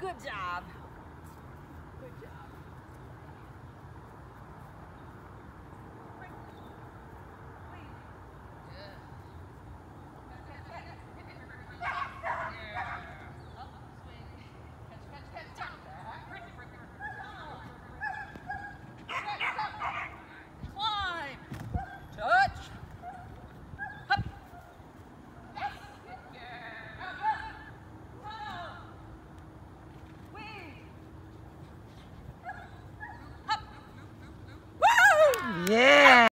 Good job.